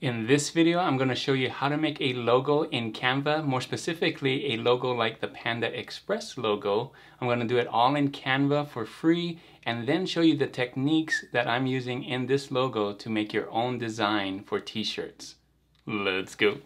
In this video, I'm going to show you how to make a logo in Canva, more specifically a logo like the Panda Express logo. I'm going to do it all in Canva for free and then show you the techniques that I'm using in this logo to make your own design for t-shirts. Let's go.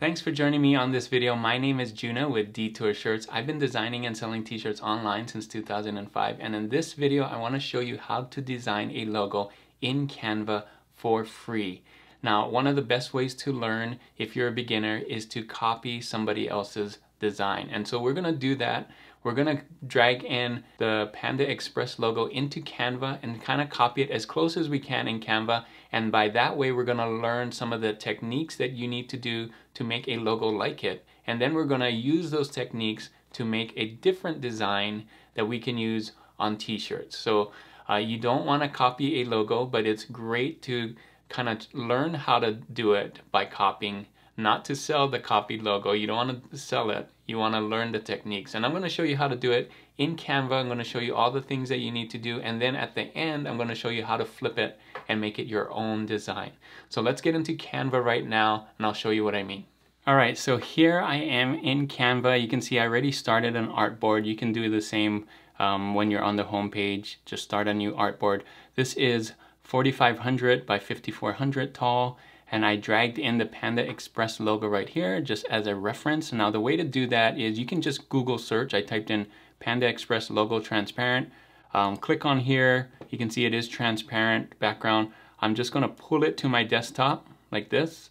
Thanks for joining me on this video. My name is Juno with Detour Shirts. I've been designing and selling t-shirts online since 2005 and in this video I want to show you how to design a logo in Canva for free. Now one of the best ways to learn if you're a beginner is to copy somebody else's design and so we're going to do that we're gonna drag in the Panda Express logo into Canva and kind of copy it as close as we can in Canva. And by that way, we're gonna learn some of the techniques that you need to do to make a logo like it. And then we're gonna use those techniques to make a different design that we can use on t-shirts. So uh, you don't wanna copy a logo, but it's great to kind of learn how to do it by copying not to sell the copied logo. You don't want to sell it. You want to learn the techniques. And I'm going to show you how to do it in Canva. I'm going to show you all the things that you need to do. And then at the end, I'm going to show you how to flip it and make it your own design. So let's get into Canva right now and I'll show you what I mean. All right, so here I am in Canva. You can see I already started an artboard. You can do the same um, when you're on the home page. Just start a new artboard. This is 4500 by 5400 tall and I dragged in the Panda Express logo right here just as a reference. Now the way to do that is you can just Google search. I typed in Panda Express logo transparent. Um, click on here. You can see it is transparent background. I'm just going to pull it to my desktop like this.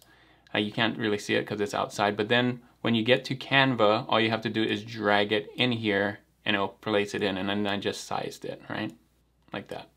Uh, you can't really see it because it's outside. But then when you get to Canva, all you have to do is drag it in here and it'll place it in. And then I just sized it, right? Like that.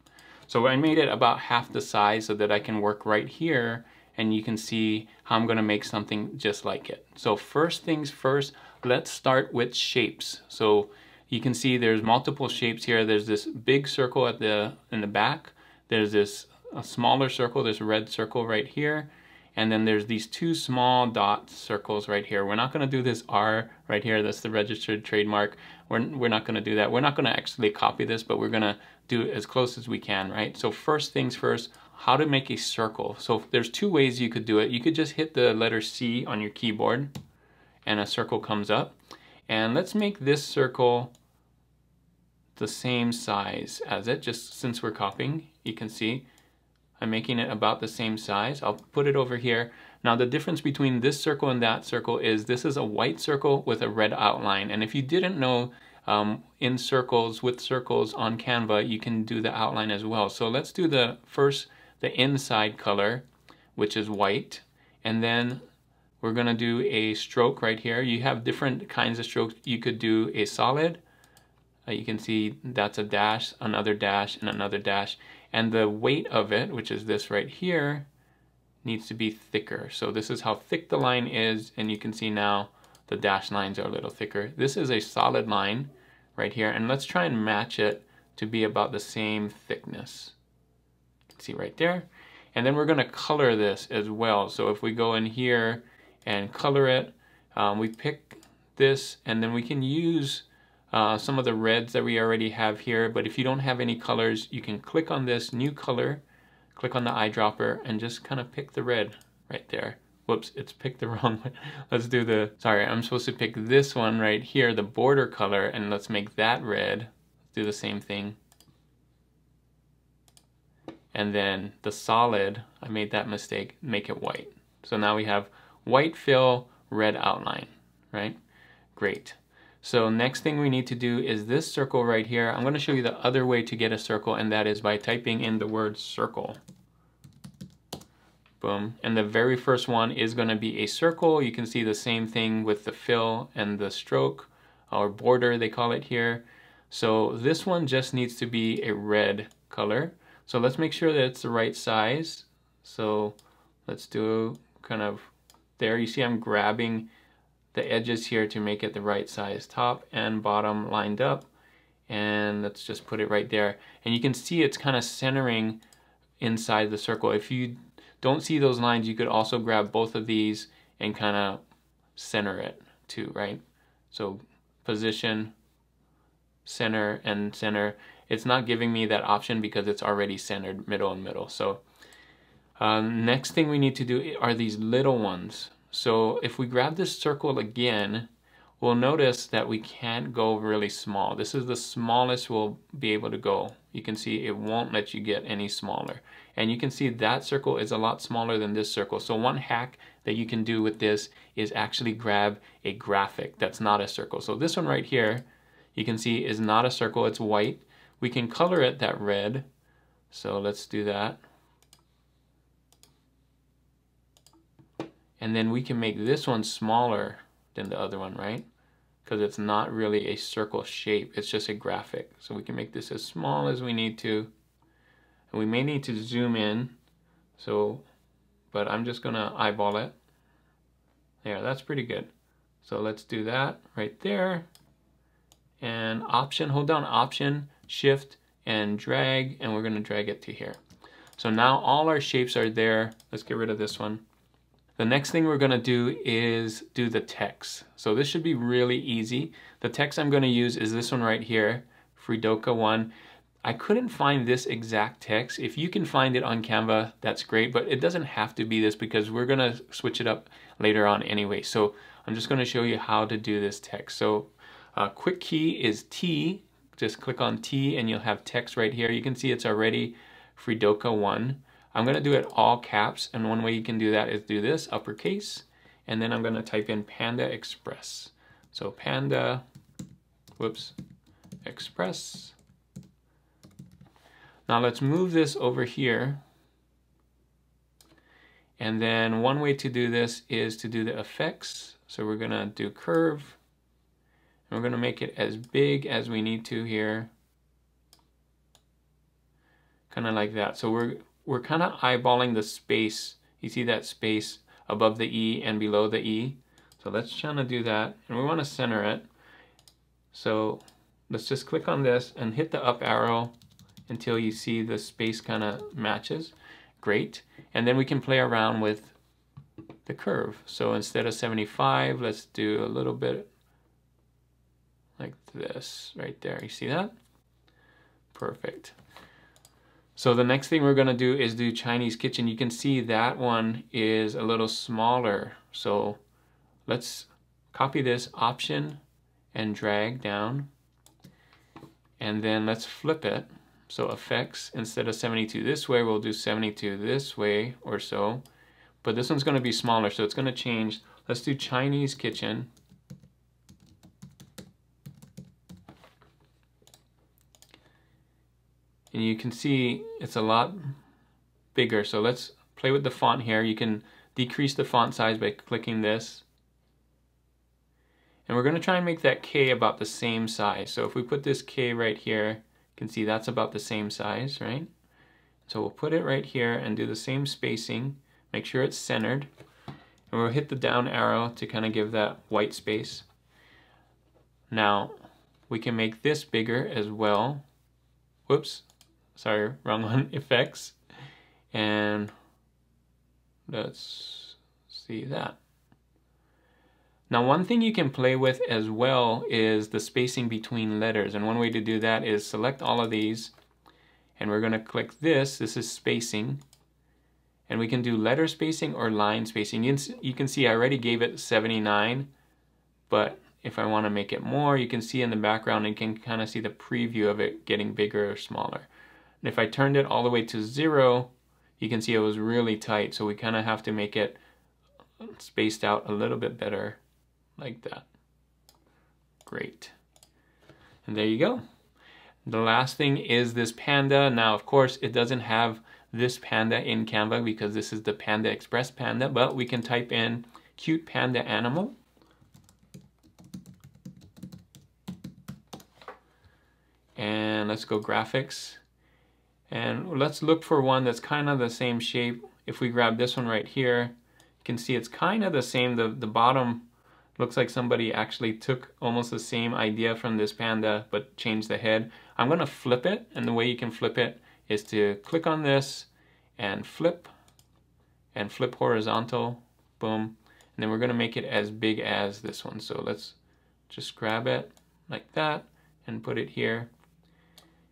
So I made it about half the size so that I can work right here and you can see how I'm going to make something just like it. So first things first, let's start with shapes. So you can see there's multiple shapes here. There's this big circle at the in the back. There's this smaller circle, this red circle right here. And then there's these two small dot circles right here. We're not going to do this R right here. That's the registered trademark. We're, we're not going to do that. We're not going to actually copy this, but we're going to do it as close as we can, right? So first things first, how to make a circle. So there's two ways you could do it. You could just hit the letter C on your keyboard and a circle comes up. And let's make this circle the same size as it, just since we're copying, you can see I'm making it about the same size. I'll put it over here. Now the difference between this circle and that circle is this is a white circle with a red outline. And if you didn't know, um, in circles with circles on Canva, you can do the outline as well. So let's do the first the inside color, which is white. And then we're gonna do a stroke right here. You have different kinds of strokes. You could do a solid. Uh, you can see that's a dash, another dash, and another dash. And the weight of it, which is this right here, needs to be thicker. So this is how thick the line is, and you can see now the dash lines are a little thicker. This is a solid line right here, and let's try and match it to be about the same thickness see right there. And then we're going to color this as well. So if we go in here and color it, um, we pick this and then we can use uh, some of the reds that we already have here. But if you don't have any colors, you can click on this new color, click on the eyedropper and just kind of pick the red right there. Whoops, it's picked the wrong one. Let's do the, sorry, I'm supposed to pick this one right here, the border color, and let's make that red. Do the same thing and then the solid, I made that mistake, make it white. So now we have white fill, red outline, right? Great. So next thing we need to do is this circle right here. I'm going to show you the other way to get a circle and that is by typing in the word circle. Boom. And the very first one is going to be a circle. You can see the same thing with the fill and the stroke or border they call it here. So this one just needs to be a red color. So let's make sure that it's the right size. So let's do kind of there. You see I'm grabbing the edges here to make it the right size. Top and bottom lined up. And let's just put it right there. And you can see it's kind of centering inside the circle. If you don't see those lines, you could also grab both of these and kind of center it too, right? So position, center, and center it's not giving me that option because it's already centered middle and middle. So um, next thing we need to do are these little ones. So if we grab this circle again, we'll notice that we can't go really small. This is the smallest we'll be able to go. You can see it won't let you get any smaller. And you can see that circle is a lot smaller than this circle. So one hack that you can do with this is actually grab a graphic that's not a circle. So this one right here, you can see is not a circle, it's white. We can color it that red. So let's do that. And then we can make this one smaller than the other one, right? Because it's not really a circle shape, it's just a graphic. So we can make this as small as we need to. And we may need to zoom in. So, but I'm just gonna eyeball it. There, that's pretty good. So let's do that right there. And option, hold down option, shift, and drag, and we're gonna drag it to here. So now all our shapes are there. Let's get rid of this one. The next thing we're gonna do is do the text. So this should be really easy. The text I'm gonna use is this one right here, Fredoka 1. I couldn't find this exact text. If you can find it on Canva, that's great, but it doesn't have to be this because we're gonna switch it up later on anyway. So I'm just gonna show you how to do this text. So uh, quick key is T, just click on T and you'll have text right here. You can see it's already Fredoka 1. I'm going to do it all caps, and one way you can do that is do this, uppercase, and then I'm going to type in Panda Express. So Panda, whoops, Express. Now let's move this over here. And then one way to do this is to do the effects. So we're going to do curve. We're going to make it as big as we need to here. Kind of like that. So we're we're kind of eyeballing the space. You see that space above the E and below the E? So let's try to do that. And we want to center it. So let's just click on this and hit the up arrow until you see the space kind of matches. Great. And then we can play around with the curve. So instead of 75, let's do a little bit like this right there. You see that? Perfect. So the next thing we're gonna do is do Chinese kitchen. You can see that one is a little smaller. So let's copy this option and drag down. And then let's flip it. So effects, instead of 72 this way, we'll do 72 this way or so. But this one's gonna be smaller, so it's gonna change. Let's do Chinese kitchen. And you can see it's a lot bigger. So let's play with the font here. You can decrease the font size by clicking this. And we're going to try and make that K about the same size. So if we put this K right here, you can see that's about the same size, right? So we'll put it right here and do the same spacing. Make sure it's centered. And we'll hit the down arrow to kind of give that white space. Now, we can make this bigger as well. Whoops, sorry, wrong one, effects. And let's see that. Now one thing you can play with as well is the spacing between letters. And one way to do that is select all of these and we're going to click this. This is spacing. And we can do letter spacing or line spacing. You can see I already gave it 79, but if I want to make it more, you can see in the background, you can kind of see the preview of it getting bigger or smaller. And if I turned it all the way to zero, you can see it was really tight. So we kind of have to make it spaced out a little bit better like that. Great. And there you go. The last thing is this panda. Now, of course, it doesn't have this panda in Canva because this is the Panda Express panda, but we can type in cute panda animal. And let's go graphics. And let's look for one that's kind of the same shape. If we grab this one right here, you can see it's kind of the same. The, the bottom looks like somebody actually took almost the same idea from this panda, but changed the head. I'm gonna flip it, and the way you can flip it is to click on this and flip, and flip horizontal, boom. And then we're gonna make it as big as this one. So let's just grab it like that and put it here.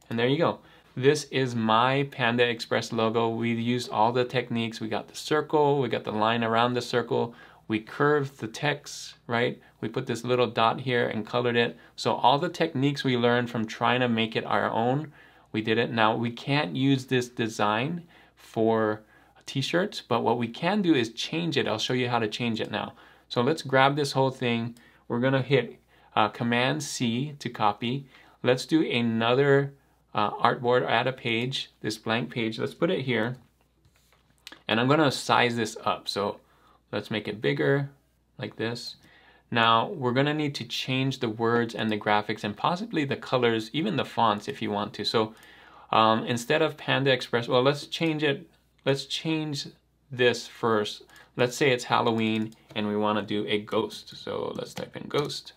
And there you go. This is my Panda Express logo. We used all the techniques. We got the circle, we got the line around the circle, we curved the text, right? We put this little dot here and colored it. So all the techniques we learned from trying to make it our own, we did it. Now we can't use this design for t-shirts, but what we can do is change it. I'll show you how to change it now. So let's grab this whole thing. We're gonna hit uh, Command C to copy. Let's do another uh, artboard, add a page, this blank page. Let's put it here. And I'm gonna size this up. So let's make it bigger like this. Now we're gonna need to change the words and the graphics and possibly the colors, even the fonts if you want to. So um, instead of Panda Express, well, let's change it. Let's change this first. Let's say it's Halloween and we wanna do a ghost. So let's type in ghost.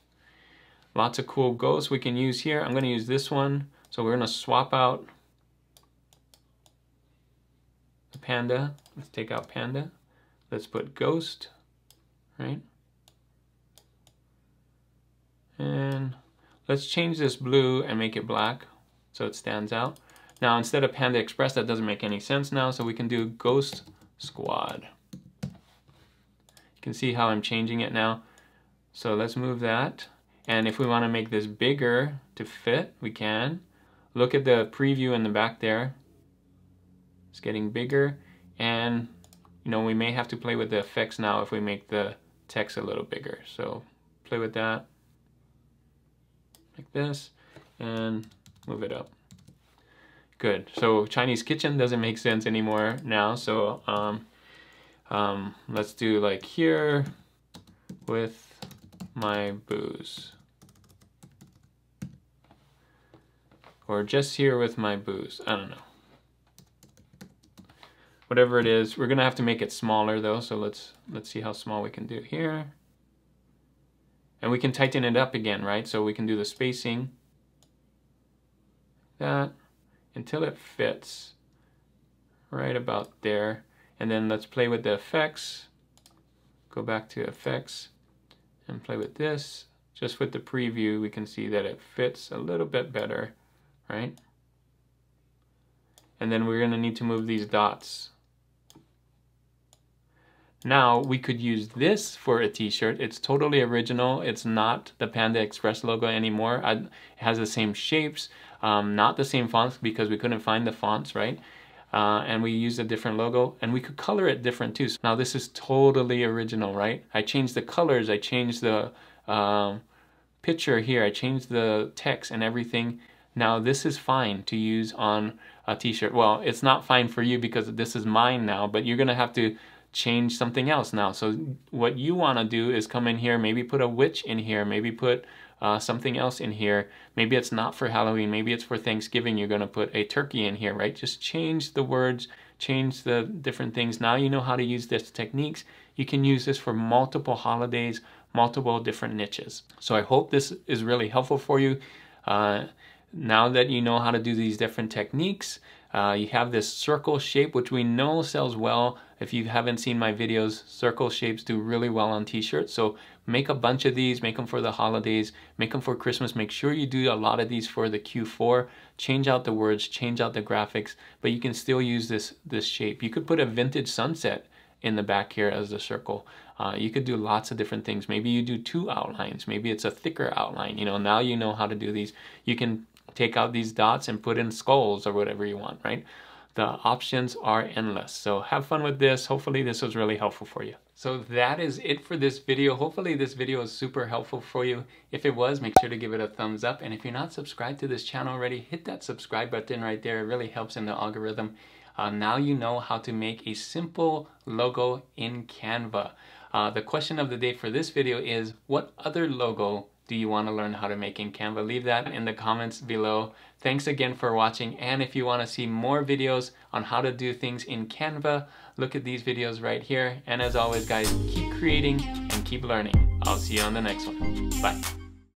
Lots of cool ghosts we can use here. I'm gonna use this one. So we're gonna swap out the panda. Let's take out panda. Let's put ghost, right? And let's change this blue and make it black so it stands out. Now instead of Panda Express, that doesn't make any sense now, so we can do Ghost Squad. You can see how I'm changing it now. So let's move that. And if we want to make this bigger to fit, we can. Look at the preview in the back there. It's getting bigger and you know, we may have to play with the effects now if we make the text a little bigger. So play with that like this and move it up. Good. So Chinese kitchen doesn't make sense anymore now. So um, um, let's do like here with my booze. Or just here with my booze. I don't know. Whatever it is, we're gonna have to make it smaller though, so let's let's see how small we can do here. And we can tighten it up again, right? So we can do the spacing, that, until it fits right about there. And then let's play with the effects. Go back to effects and play with this. Just with the preview, we can see that it fits a little bit better right? And then we're to need to move these dots. Now we could use this for a t-shirt. It's totally original. It's not the Panda Express logo anymore. it has the same shapes, um, not the same fonts because we couldn't find the fonts, right? Uh, and we used a different logo and we could color it different too. So now this is totally original, right? I changed the colors, I changed the um, picture here, I changed the text and everything now this is fine to use on a t-shirt. Well, it's not fine for you because this is mine now, but you're gonna have to change something else now. So what you wanna do is come in here, maybe put a witch in here, maybe put uh, something else in here. Maybe it's not for Halloween, maybe it's for Thanksgiving. You're gonna put a turkey in here, right? Just change the words, change the different things. Now you know how to use this techniques. You can use this for multiple holidays, multiple different niches. So I hope this is really helpful for you. Uh, now that you know how to do these different techniques, uh, you have this circle shape, which we know sells well. If you haven't seen my videos, circle shapes do really well on t-shirts. So make a bunch of these, make them for the holidays, make them for Christmas. Make sure you do a lot of these for the Q4. Change out the words, change out the graphics, but you can still use this, this shape. You could put a vintage sunset in the back here as the circle. Uh, you could do lots of different things. Maybe you do two outlines. Maybe it's a thicker outline. You know, now you know how to do these. You can take out these dots and put in skulls or whatever you want, right? The options are endless. So have fun with this. Hopefully this was really helpful for you. So that is it for this video. Hopefully this video is super helpful for you. If it was, make sure to give it a thumbs up. And if you're not subscribed to this channel already, hit that subscribe button right there. It really helps in the algorithm. Uh, now you know how to make a simple logo in Canva. Uh, the question of the day for this video is, what other logo do you want to learn how to make in Canva? Leave that in the comments below. Thanks again for watching and if you want to see more videos on how to do things in Canva, look at these videos right here. And as always guys, keep creating and keep learning. I'll see you on the next one. Bye.